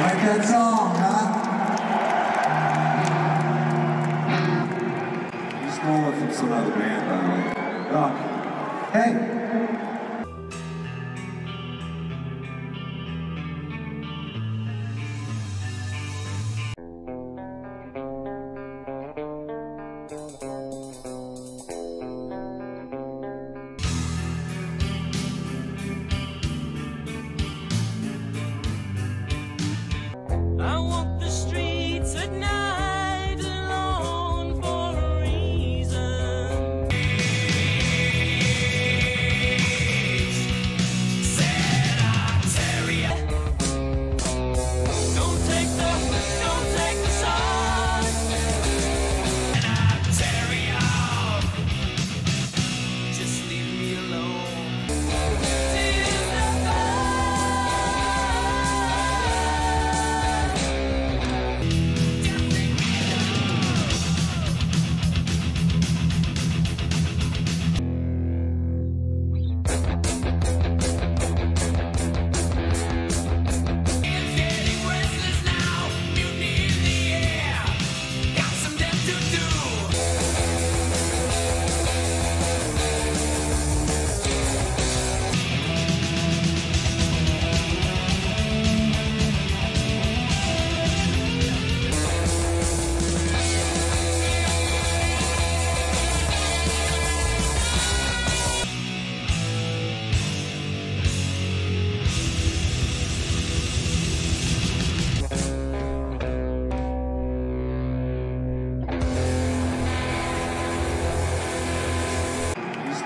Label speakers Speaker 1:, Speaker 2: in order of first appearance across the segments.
Speaker 1: that song, huh?
Speaker 2: You stole it some other band, by the way.
Speaker 1: Hey,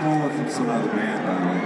Speaker 3: não funcionado bem Tá?